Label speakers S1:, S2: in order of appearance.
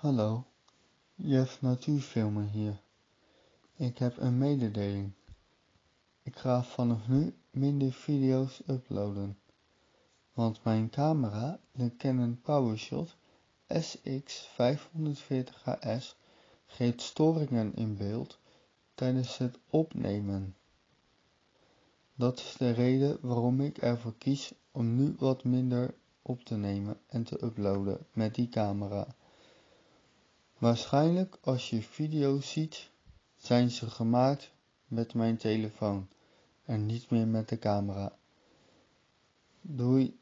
S1: Hallo, Jef Natuurfilmer hier. Ik heb een mededeling. Ik ga vanaf nu minder video's uploaden, want mijn camera, de Canon PowerShot SX540HS, geeft storingen in beeld tijdens het opnemen. Dat is de reden waarom ik ervoor kies om nu wat minder op te nemen en te uploaden met die camera. Waarschijnlijk als je video's ziet, zijn ze gemaakt met mijn telefoon en niet meer met de camera. Doei.